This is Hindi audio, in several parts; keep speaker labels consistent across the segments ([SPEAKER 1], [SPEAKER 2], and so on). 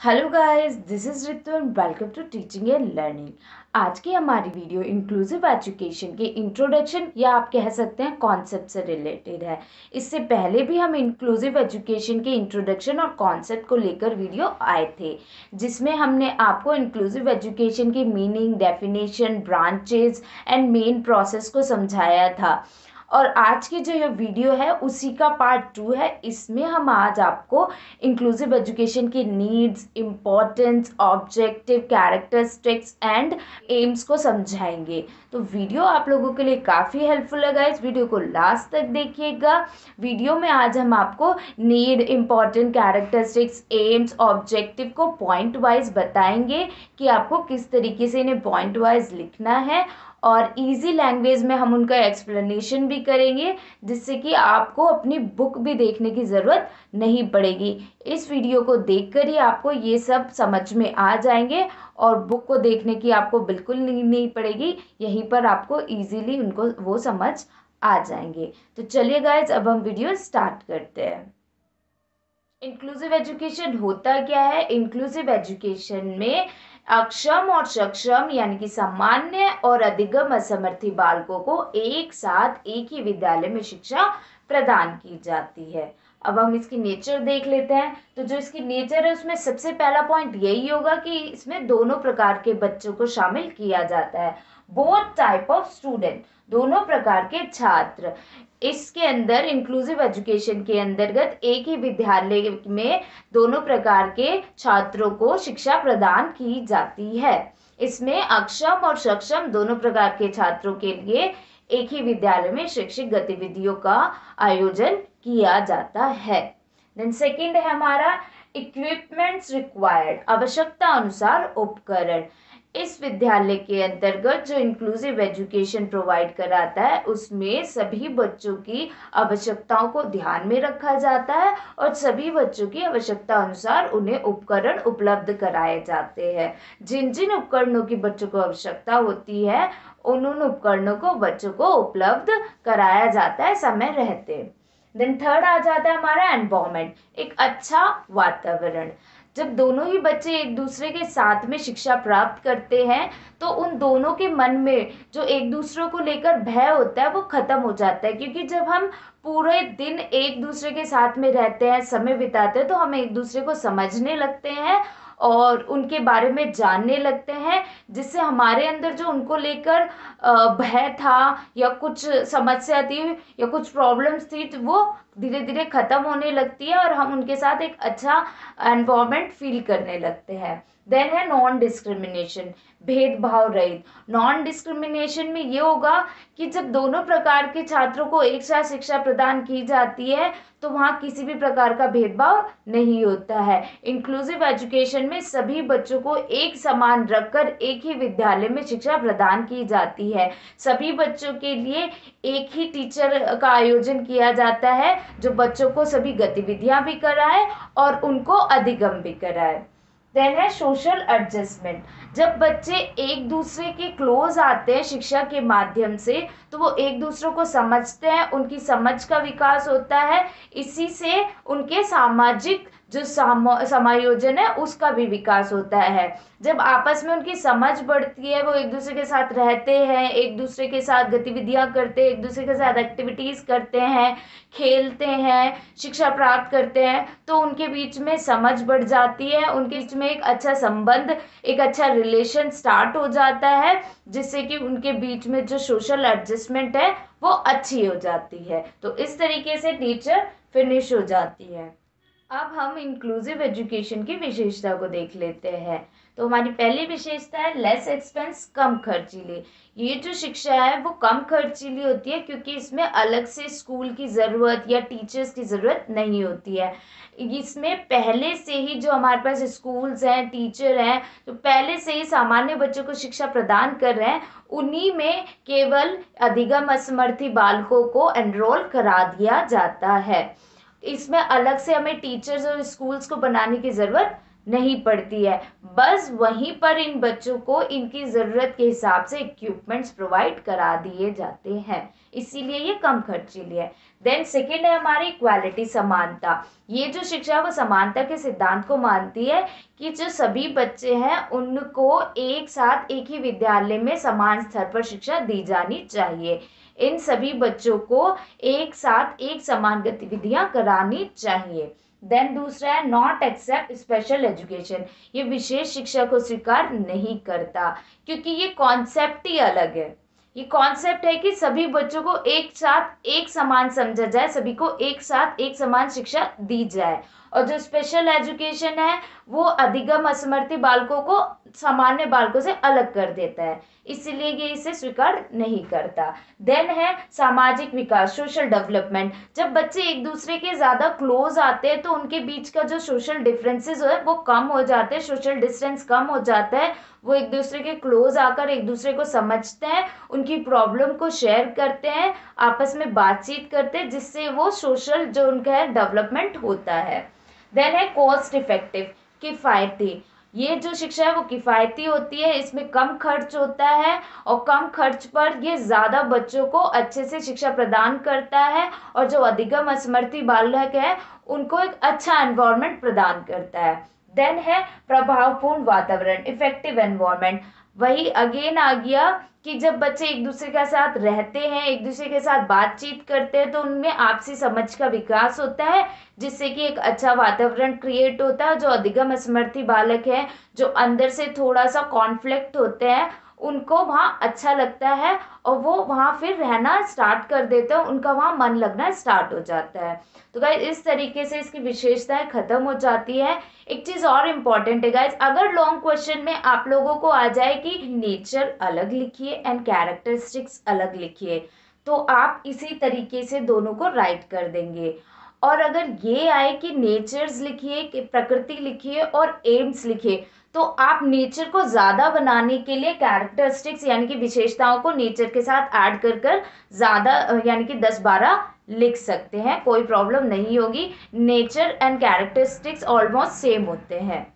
[SPEAKER 1] Hello guys this is Ritu and welcome to teaching and learning आज की हमारी वीडियो इंक्लूसिव एजुकेशन के इंट्रोडक्शन या आप कह सकते हैं कॉन्सेप्ट से रिलेटेड है। इससे पहले भी हम इंक्लूसिव एजुकेशन के इंट्रोडक्शन और कॉन्सेप्ट को लेकर वीडियो आए थे, जिसमें हमने आपको इंक्लूसिव एजुकेशन की meaning definition branches and main process को समझाया था। और आज की जो ये वीडियो है, उसी का पार्ट टू है। इसमें हम आज आपको इंक्लूसिव एजुकेशन की needs importance objective characteristics and aims को समझाएँगे। तो वीडियो आप लोगों के लिए काफ़ी हेल्पफुल है। इस वीडियो को लास्ट तक देखिएगा। वीडियो में आज हम आपको need important characteristics aims objective को पॉइंट वाइज बताएँगे कि आपको किस तरीके से इन्हें पॉइंट वाइज लिखना है और इजी लैंग्वेज में हम उनका एक्सप्लेनेशन भी करेंगे जिससे कि आपको अपनी बुक भी देखने की ज़रूरत नहीं पड़ेगी। इस वीडियो को देखकर ही आपको ये सब समझ में आ जाएँगे और बुक को देखने की आपको बिल्कुल नहीं, नहीं पड़ेगी। यहीं पर आपको इजीली उनको वो समझ आ जाएँगे। तो चलिए गाइज़ अब हम वीडियो स्टार्ट करते हैं। इंक्लूसिव एजुकेशन होता क्या है? इंक्लूसिव एजुकेशन में अक्षम और सक्षम, यानी कि सामान्य और अधिगम असमर्थी बालकों को एक साथ एक ही विद्यालय में शिक्षा प्रदान की जाती है। अब हम इसकी नेचर देख लेते हैं। तो जो इसकी नेचर है, उसमें सबसे पहला पॉइंट यही होगा कि इसमें दोनों प्रकार के बच्चों को शामिल किया जाता है। बोथ टाइप ऑफ़ स्टूडेंट दोनों प्रकार के छात्र। इसके अंदर इंक्लूसिव एजुकेशन के अंतर्गत, एक ही विद्यालय में दोनों प्रकार के छात्रों को शिक्षा प्रदान की जाती है। इसमें अक्षम और सक्षम दोनों प्रकार के छात्रों के लिए एक ही विद्यालय में शैक्षिक गतिविधियों का आयोजन किया जाता है। देन सेकंड है हमारा इक्विपमेंट्स रिक्वायर्ड आवश्यकता अनुसार उपकरण। इस विद्यालय के अंतर्गत जो इंक्लूसिव एजुकेशन प्रोवाइड कराता है, उसमें सभी बच्चों की आवश्यकताओं को ध्यान में रखा जाता है और सभी बच्चों की आवश्यकता अनुसार उन्हें उपकरण उपलब्ध कराए जाते हैं। जिन जिन उपकरणों की बच्चों को आवश्यकता होती है, उन उन उपकरणों को बच्चों को उपलब्ध कराया जाता है, समय रहते देन थर्ड आ जाता है हमारा एनवायरमेंट एक अच्छा वातावरण। जब दोनों ही बच्चे एक दूसरे के साथ में शिक्षा प्राप्त करते हैं तो उन दोनों के मन में जो एक दूसरे को लेकर भय होता है, वो ख़त्म हो जाता है। क्योंकि जब हम पूरे दिन एक दूसरे के साथ में रहते हैं, समय बिताते हैं तो हम एक दूसरे को समझने लगते हैं और उनके बारे में जानने लगते हैं, जिससे हमारे अंदर जो उनको लेकर भय था या कुछ समस्या थी या कुछ प्रॉब्लम्स थी तो वो धीरे धीरे ख़त्म होने लगती है और हम उनके साथ एक अच्छा एनवायरनमेंट फील करने लगते हैं। देन है नॉन डिस्क्रिमिनेशन भेदभाव रहित। नॉन डिस्क्रिमिनेशन में ये होगा कि जब दोनों प्रकार के छात्रों को एक साथ शिक्षा प्रदान की जाती है तो वहाँ किसी भी प्रकार का भेदभाव नहीं होता है। इंक्लूसिव एजुकेशन में सभी बच्चों को एक समान रखकर एक ही विद्यालय में शिक्षा प्रदान की जाती है। सभी बच्चों के लिए एक ही टीचर का आयोजन किया जाता है। जो बच्चों को सभी गतिविधियाँ भी कराए और उनको अधिगम भी कराए। देन है सोशल एडजस्टमेंट जब बच्चे एक दूसरे के क्लोज आते हैं शिक्षा के माध्यम से तो वो एक दूसरों को समझते हैं, उनकी समझ का विकास होता है। इसी से उनके सामाजिक जो समायोजन है, उसका भी विकास होता है। जब आपस में उनकी समझ बढ़ती है, वो एक दूसरे के साथ रहते हैं, एक दूसरे के साथ गतिविधियाँ करते हैं, एक दूसरे के साथ एक्टिविटीज़ करते हैं, खेलते हैं, शिक्षा प्राप्त करते हैं तो उनके बीच में समझ बढ़ जाती है, उनके बीच में एक अच्छा संबंध, एक अच्छा रिलेशन स्टार्ट हो जाता है, जिससे कि उनके बीच में जो सोशल एडजस्टमेंट है, वो अच्छी हो जाती है। तो इस तरीके से टीचर फिनिश हो जाती है। अब हम इंक्लूसिव एजुकेशन की विशेषता को देख लेते हैं। तो हमारी पहली विशेषता है लेस एक्सपेंस कम खर्चीली ये जो शिक्षा है, वो कम खर्चीली होती है क्योंकि इसमें अलग से स्कूल की ज़रूरत या टीचर्स की ज़रूरत नहीं होती है। इसमें पहले से ही जो हमारे पास स्कूल्स हैं टीचर हैं तो पहले से ही सामान्य बच्चों को शिक्षा प्रदान कर रहे हैं, उन्हीं में केवल अधिगम असमर्थी बालकों को एनरोल करा दिया जाता है। इसमें अलग से हमें टीचर्स और स्कूल्स को बनाने की ज़रूरत नहीं पड़ती है। बस वहीं पर इन बच्चों को इनकी ज़रूरत के हिसाब से इक्विपमेंट्स प्रोवाइड करा दिए जाते हैं। इसीलिए ये कम खर्चीली है देन सेकेंड है हमारी क्वालिटी समानता। ये जो शिक्षा है वो समानता के सिद्धांत को मानती है कि जो सभी बच्चे हैं, उनको एक साथ एक ही विद्यालय में समान स्तर पर शिक्षा दी जानी चाहिए। इन सभी बच्चों को एक साथ एक समान गतिविधियाँ करानी चाहिए। देन दूसरा है नॉट एक्सेप्ट स्पेशल एजुकेशन ये विशेष शिक्षा को स्वीकार नहीं करता, क्योंकि ये कॉन्सेप्ट ही अलग है। ये कॉन्सेप्ट है कि सभी बच्चों को एक साथ एक समान समझा जाए, सभी को एक साथ एक समान शिक्षा दी जाए। और जो स्पेशल एजुकेशन है, वो अधिगम असमर्थी बालकों को सामान्य बालकों से अलग कर देता है। इसीलिए ये इसे स्वीकार नहीं करता। देन है सामाजिक विकास सोशल डेवलपमेंट जब बच्चे एक दूसरे के ज़्यादा क्लोज आते हैं तो उनके बीच का जो सोशल डिफरेंसेस है, वो कम हो जाते हैं सोशल डिस्टेंस कम हो जाता है। वो एक दूसरे के क्लोज आकर एक दूसरे को समझते हैं, उनकी प्रॉब्लम को शेयर करते हैं, आपस में बातचीत करते हैं, जिससे वो सोशल जो उनका है डेवलपमेंट होता है। देन है कॉस्ट इफ़ेक्टिव किफ़ायती। ये जो शिक्षा है वो किफ़ायती होती है, इसमें कम खर्च होता है और कम खर्च पर ये ज़्यादा बच्चों को अच्छे से शिक्षा प्रदान करता है और जो अधिगम असमर्थी बालक है, उनको एक अच्छा एनवायरनमेंट प्रदान करता है। देन है प्रभावपूर्ण वातावरण इफ़ेक्टिव एनवायरनमेंट वही अगेन आ गया कि जब बच्चे एक दूसरे के साथ रहते हैं, एक दूसरे के साथ बातचीत करते हैं तो उनमें आपसी समझ का विकास होता है, जिससे कि एक अच्छा वातावरण क्रिएट होता है, जो अधिगम असमर्थी बालक है, जो अंदर से थोड़ा सा कॉन्फ्लिक्ट होते हैं उनको वहाँ अच्छा लगता है और वो वहाँ फिर रहना स्टार्ट कर देते हैं, उनका वहाँ मन लगना स्टार्ट हो जाता है। तो गाइज़ इस तरीके से इसकी विशेषताएँ खत्म हो जाती है। एक चीज़ और इंपॉर्टेंट है गाइज़ अगर लॉन्ग क्वेश्चन में आप लोगों को आ जाए कि नेचर अलग लिखिए एंड कैरेक्टरिस्टिक्स अलग लिखिए तो आप इसी तरीके से दोनों को राइट कर देंगे। और अगर ये आए कि नेचर्स लिखिए, कि प्रकृति लिखिए और एम्स लिखिए तो आप नेचर को ज़्यादा बनाने के लिए कैरेक्टरिस्टिक्स यानी कि विशेषताओं को नेचर के साथ ऐड कर कर ज़्यादा, यानी कि दस बारह लिख सकते हैं। कोई प्रॉब्लम नहीं होगी। Nature and characteristics almost same होते हैं।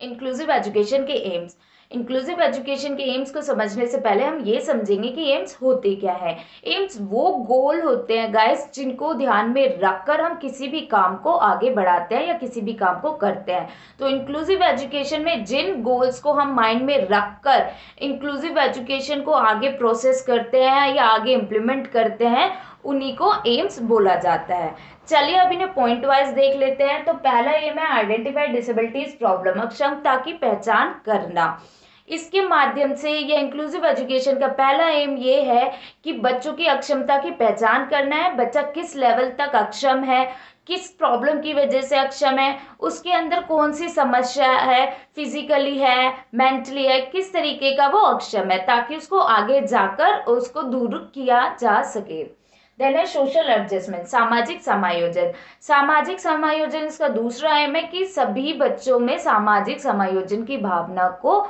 [SPEAKER 1] इंक्लूसिव एजुकेशन के एम्स इंक्लूसिव एजुकेशन के एम्स को समझने से पहले हम ये समझेंगे कि एम्स होते क्या है। एम्स वो गोल होते हैं गाइस जिनको ध्यान में रखकर हम किसी भी काम को आगे बढ़ाते हैं या किसी भी काम को करते हैं। तो इंक्लूसिव एजुकेशन में जिन गोल्स को हम माइंड में रखकर इंक्लूसिव एजुकेशन को आगे प्रोसेस करते हैं या आगे इम्प्लीमेंट करते हैं उन्हीं को एम्स बोला जाता है। चलिए अब इन्हें पॉइंट वाइज देख लेते हैं। तो पहला एम है आइडेंटिफाई डिसेबिलिटीज प्रॉब्लम अक्षमता की पहचान करना। इसके माध्यम से या इंक्लूसिव एजुकेशन का पहला एम ये है कि बच्चों की अक्षमता की पहचान करना है। बच्चा किस लेवल तक अक्षम है, किस प्रॉब्लम की वजह से अक्षम है, उसके अंदर कौन सी समस्या है फिजिकली है मेंटली है, किस तरीके का वो अक्षम है, ताकि उसको आगे जाकर उसको दूर किया जा सके। देन है सोशल एडजस्टमेंट सामाजिक समायोजन। सामाजिक समायोजन इसका दूसरा एम है कि सभी बच्चों में सामाजिक समायोजन की भावना को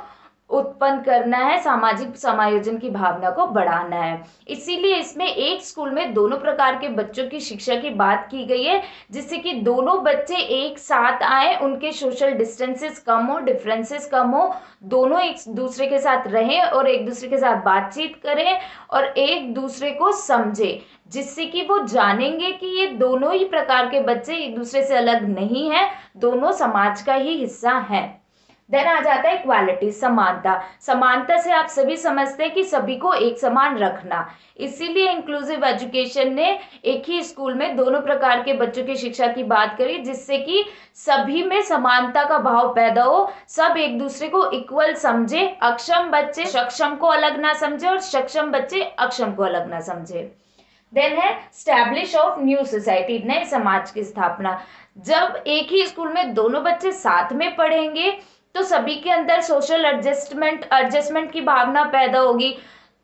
[SPEAKER 1] उत्पन्न करना है, सामाजिक समायोजन की भावना को बढ़ाना है। इसीलिए इसमें एक स्कूल में दोनों प्रकार के बच्चों की शिक्षा की बात की गई है, जिससे कि दोनों बच्चे एक साथ आए, उनके सोशल डिस्टेंसेस कम हो डिफरेंसेस कम हो, दोनों एक दूसरे के साथ रहें और एक दूसरे के साथ बातचीत करें और एक दूसरे को समझे, जिससे कि वो जानेंगे कि ये दोनों ही प्रकार के बच्चे एक दूसरे से अलग नहीं हैं, दोनों समाज का ही हिस्सा हैं। देन आ जाता है इक्वालिटी समानता। समानता से आप सभी समझते हैं कि सभी को एक समान रखना। इसीलिए इंक्लूसिव एजुकेशन ने एक ही स्कूल में दोनों प्रकार के बच्चों की शिक्षा की बात करी, जिससे कि सभी में समानता का भाव पैदा हो। सब एक दूसरे को इक्वल समझे, अक्षम बच्चे सक्षम को अलग ना समझे और सक्षम बच्चे अक्षम को अलग ना समझे। देन है स्टैब्लिश ऑफ़ न्यू सोसाइटी नए समाज की स्थापना। जब एक ही स्कूल में दोनों बच्चे साथ में पढ़ेंगे तो सभी के अंदर सोशल एडजस्टमेंट एडजस्टमेंट की भावना पैदा होगी।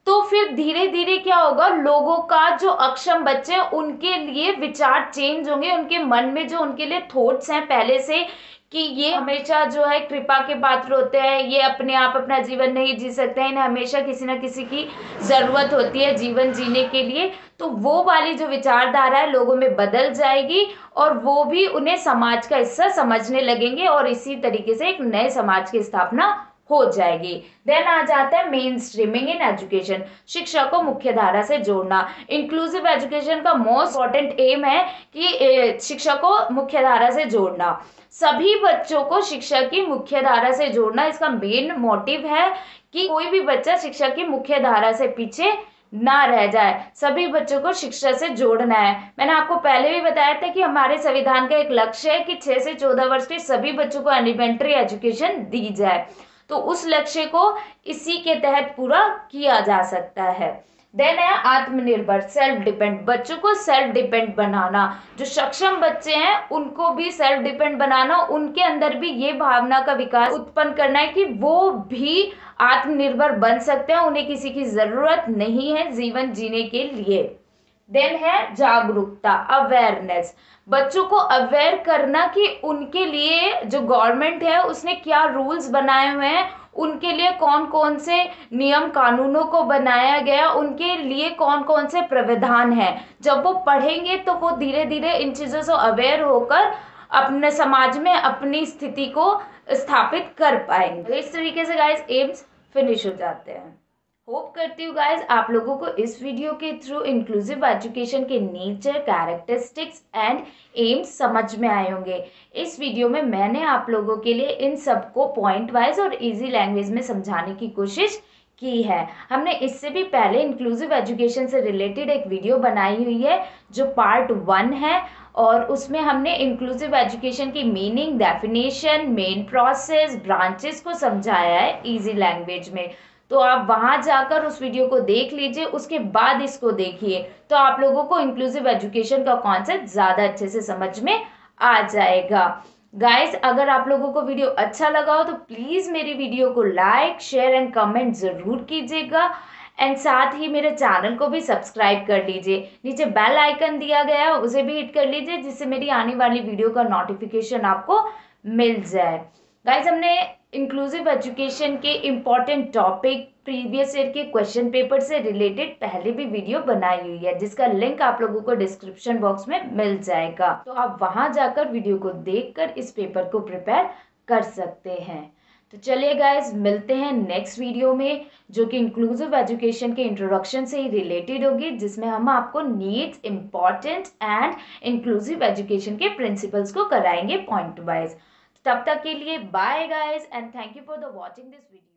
[SPEAKER 1] तो फिर धीरे धीरे क्या होगा? लोगों का जो अक्षम बच्चे हैं, उनके लिए विचार चेंज होंगे। उनके मन में जो उनके लिए थॉट्स हैं, पहले से कि ये हमेशा जो है, कृपा के पात्र होते हैं। ये अपने आप, अपना जीवन नहीं जी सकते हैं। इन्हें हमेशा किसी न किसी की ज़रूरत होती है जीवन जीने के लिए। तो वो वाली जो विचारधारा है, लोगों में बदल जाएगी और वो भी उन्हें समाज का हिस्सा समझने लगेंगे और इसी तरीके से एक नए समाज की स्थापना हो जाएगी। देन आ जाता है मेन स्ट्रीमिंग इन एजुकेशन शिक्षा को मुख्य धारा से जोड़ना। इंक्लूसिव एजुकेशन का मोस्ट इंपॉर्टेंट एम है कि शिक्षा को मुख्य धारा से जोड़ना। सभी बच्चों को शिक्षा की मुख्य धारा से जोड़ना इसका मेन मोटिव है कि कोई भी बच्चा शिक्षा की मुख्य धारा से पीछे ना रह जाए। सभी बच्चों को शिक्षा से जोड़ना है। मैंने आपको पहले भी बताया था कि हमारे संविधान का एक लक्ष्य है कि 6 से 14 वर्ष के सभी बच्चों को एलिमेंट्री एजुकेशन दी जाए। तो उस लक्ष्य को इसी के तहत पूरा किया जा सकता है। देन है आत्मनिर्भर सेल्फ डिपेंड बच्चों को सेल्फ डिपेंड बनाना। जो सक्षम बच्चे हैं, उनको भी सेल्फ डिपेंड बनाना, उनके अंदर भी ये भावना का विकास उत्पन्न करना है कि वो भी आत्मनिर्भर बन सकते हैं, उन्हें किसी की ज़रूरत नहीं है जीवन जीने के लिए। देन है जागरूकता अवेयरनेस बच्चों को अवेयर करना कि उनके लिए जो गवर्नमेंट है, उसने क्या रूल्स बनाए हुए हैं, उनके लिए कौन कौन से नियम कानूनों को बनाया गया उनके लिए कौन कौन से प्रावधान हैं। जब वो पढ़ेंगे तो वो धीरे धीरे इन चीज़ों से अवेयर होकर अपने समाज में अपनी स्थिति को स्थापित कर पाएँगे। इस तरीके से गाइस एम्स फिनिश हो जाते हैं। होप करती हूँ गाइज़ आप लोगों को इस वीडियो के थ्रू इंक्लूसिव एजुकेशन के नेचर कैरेक्टरिस्टिक्स एंड एम्स समझ में आए होंगे। इस वीडियो में मैंने आप लोगों के लिए इन सबको पॉइंट वाइज और इजी लैंग्वेज में समझाने की कोशिश की है। हमने इससे भी पहले इंक्लूसिव एजुकेशन से रिलेटेड एक वीडियो बनाई हुई है, जो पार्ट वन है और उसमें हमने इंक्लूसिव एजुकेशन की meaning definition main process branches को समझाया है इजी लैंग्वेज में। तो आप वहाँ जाकर उस वीडियो को देख लीजिए, उसके बाद इसको देखिए। तो आप लोगों को इंक्लूसिव एजुकेशन का कॉन्सेप्ट ज़्यादा अच्छे से समझ में आ जाएगा। गाइस अगर आप लोगों को वीडियो अच्छा लगा हो तो प्लीज़ मेरी वीडियो को लाइक शेयर एंड कमेंट ज़रूर कीजिएगा। एंड साथ ही मेरे चैनल को भी सब्सक्राइब कर लीजिए। नीचे बेल आइकन दिया गया है, उसे भी हिट कर लीजिए, जिससे मेरी आने वाली वीडियो का नोटिफिकेशन आपको मिल जाए। गाइज़ हमने इंक्लूसिव एजुकेशन के इंपॉर्टेंट टॉपिक प्रीवियस ईयर के क्वेश्चन पेपर से रिलेटेड पहले भी वीडियो बनाई हुई है, जिसका लिंक आप लोगों को डिस्क्रिप्शन बॉक्स में मिल जाएगा। तो आप वहाँ जाकर वीडियो को देखकर इस पेपर को प्रिपेयर कर सकते हैं। तो चलिए गाइज़ मिलते हैं नेक्स्ट वीडियो में, जो कि इंक्लूसिव एजुकेशन के इंट्रोडक्शन से ही रिलेटेड होगी, जिसमें हम आपको needs important and inclusive education के प्रिंसिपल्स को कराएँगे पॉइंट वाइज तब तक के लिए bye guys and thank you for the watching this video